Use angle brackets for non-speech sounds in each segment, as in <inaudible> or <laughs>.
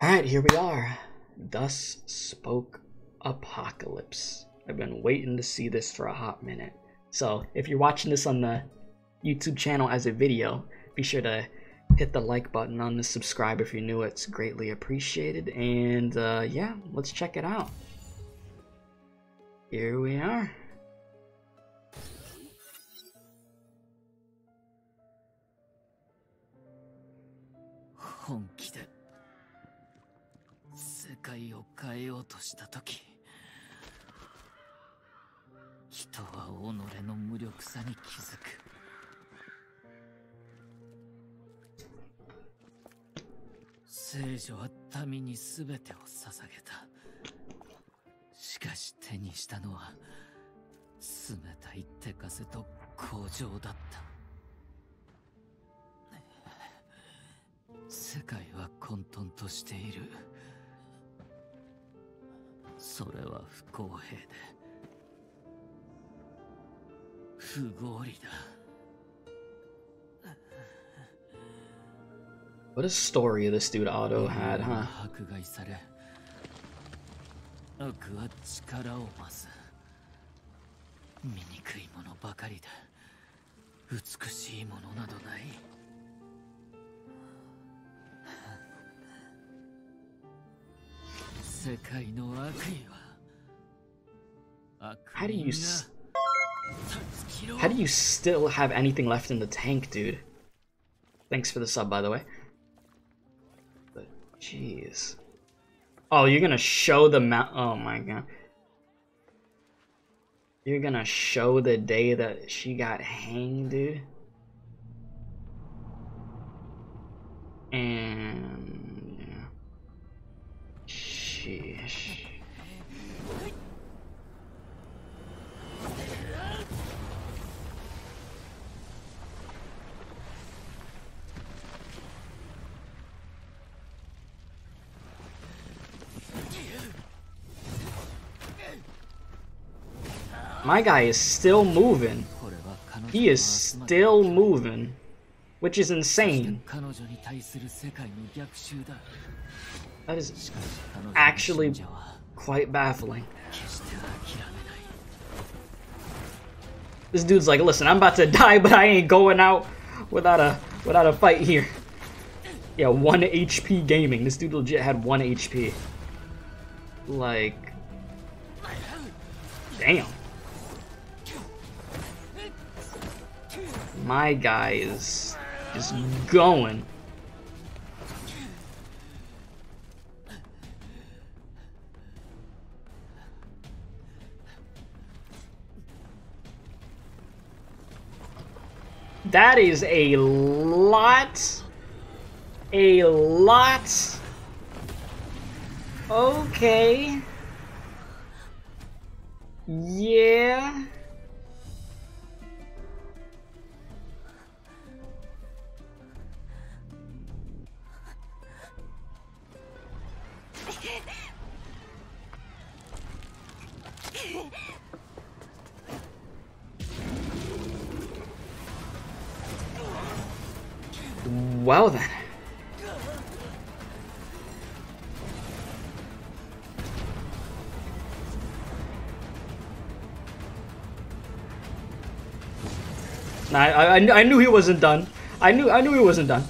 Alright, here we are. Thus spoke Apocalypse. I've been waiting to see this for a hot minute. So, if you're watching this on the YouTube channel as a video, be sure to hit the like button on the subscribe if you're new. It's greatly appreciated. And uh, yeah, let's check it out. Here we are. 界を変えようとした時人は己の無力さに気づく。聖女は民に全てを捧げた。しかし手にしたのは冷たい手風と工場だった。世界は混沌としている。それは不公平で。不合理だ。What a story this dude Otto had, huh? 迫害され悪は力を増す。醜いものばかりで美しいものなどない How do you... How do you still have anything left in the tank, dude? Thanks for the sub, by the way. But, jeez. Oh, you're gonna show the mount- oh my god. You're gonna show the day that she got hanged, dude? And... Sheesh. My guy is still moving. He is still moving which is insane. That is actually quite baffling. This dude's like, listen, I'm about to <laughs> die, but I ain't going out without a without a fight here. Yeah, one HP gaming. This dude legit had one HP. Like, damn. My guy is just going. That is a lot. A lot. Okay. Yeah. Well then. Nah, I, I, I knew he wasn't done. I knew I knew he wasn't done.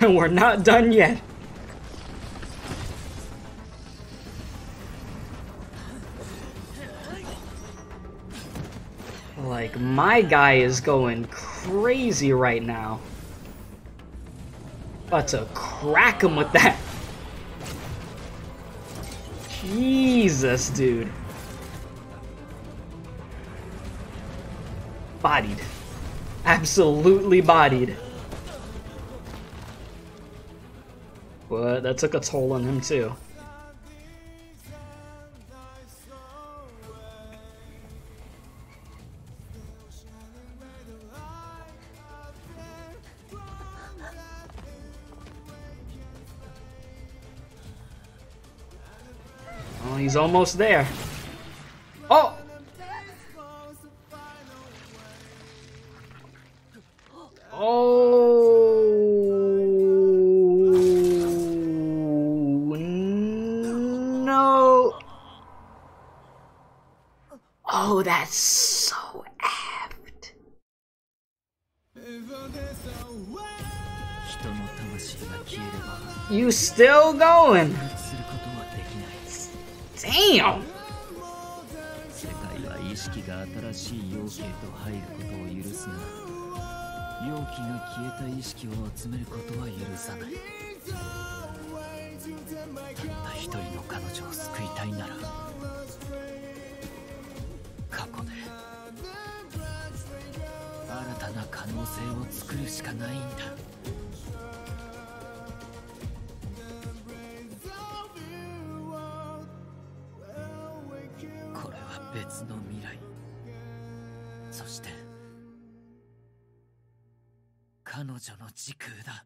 and <laughs> we're not done yet. Like my guy is going crazy right now. About to crack him with that. Jesus, dude. Bodied. Absolutely bodied. But that took a toll on him too. he's almost there. Oh! Oh no! Oh, that's so apt. You still going? Damn. 世界は意識が新しい容器へと入ることを許すが容器が消えた意識を集めることは許さないたった一人の彼女を救いたいなら過去で新たな可能性を作るしかないんだ 時空だ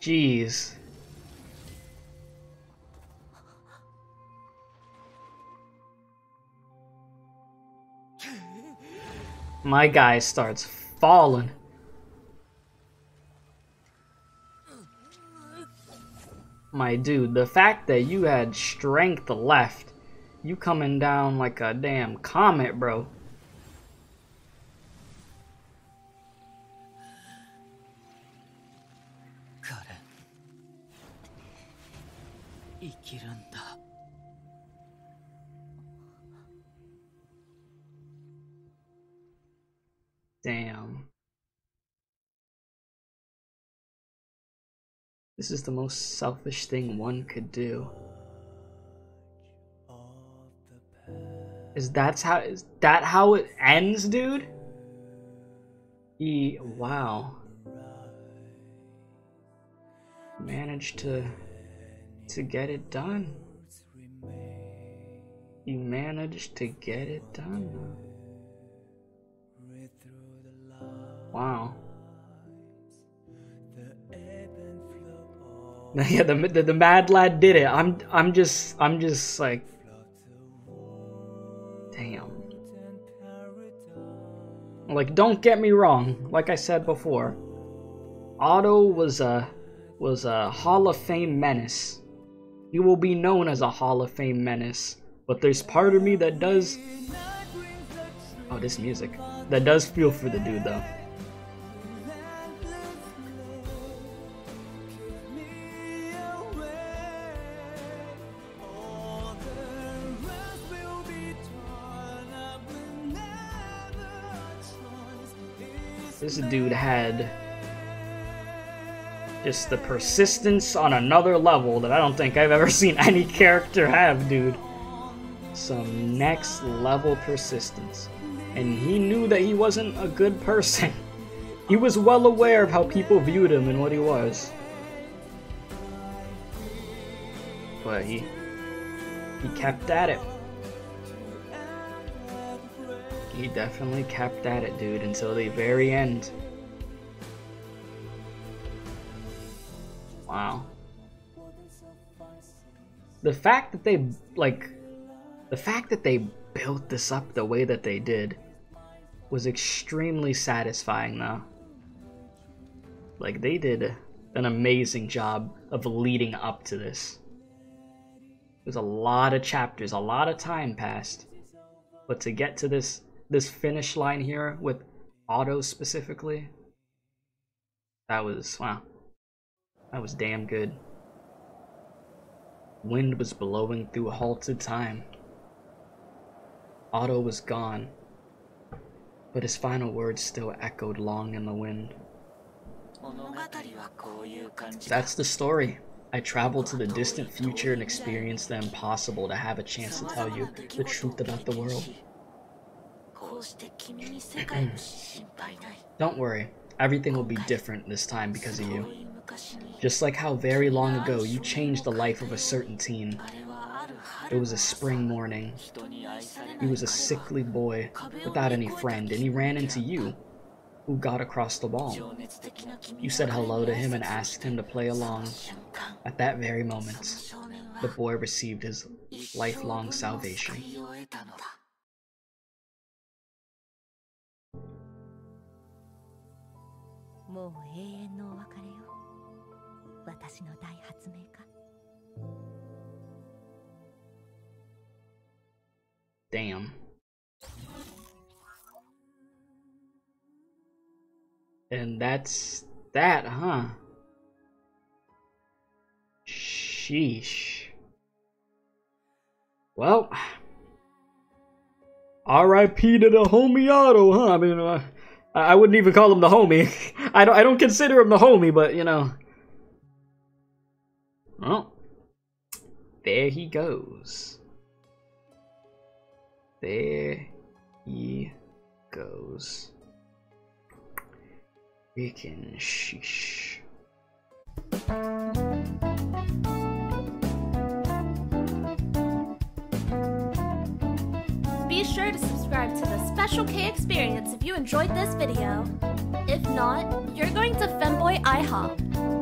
Jeez. My guy starts falling. My dude, the fact that you had strength left, you coming down like a damn comet, bro. Damn. This is the most selfish thing one could do. Is that's how is that how it ends, dude? He wow. Managed to to get it done. He managed to get it done. Wow. <laughs> Yeah, the, the the mad lad did it. I'm I'm just I'm just like, damn. Like, don't get me wrong. Like I said before, Otto was a was a Hall of Fame menace. He will be known as a Hall of Fame menace. But there's part of me that does. Oh, this music. That does feel for the dude though. This dude had just the persistence on another level that I don't think I've ever <laughs> seen any character have, dude. Some next level persistence. And he knew that he wasn't a good person. <laughs> He was well aware of how people viewed him and what he was. But he he kept at it. He definitely kept at it, dude, until the very end. Wow. The fact that they, like, the fact that they built this up the way that they did was extremely satisfying, though. Like, they did an amazing job of leading up to this. There's a lot of chapters, a lot of time passed. But to get to this this finish line here with Otto specifically, that was wow. That was damn good. Wind was blowing through halted time. Otto was gone, but his final words still echoed long in the wind. That's the story. I traveled to the distant future and experienced the impossible to have a chance to tell you the truth about the world. Don't worry, everything will be different this time because of you. Just like how very long ago you changed the life of a certain teen. It was a spring morning. He was a sickly boy without any friend, and he ran into you, who got across the ball. You said hello to him and asked him to play along. At that very moment, the boy received his lifelong salvation. もう永遠のお別れよ私の大発明家 Damn. And that's that, huh? Sheesh. Well, R.I.P. to the homie Otto, huh? I mean, uh, I wouldn't even call him the homie. <laughs> I don't. I don't consider him the homie, but you know. Well, there he goes. There he goes. Freaking sheesh. Be sure to subscribe to the Special K Experience if you enjoyed this video. If not, you're going to Femboy IHOP.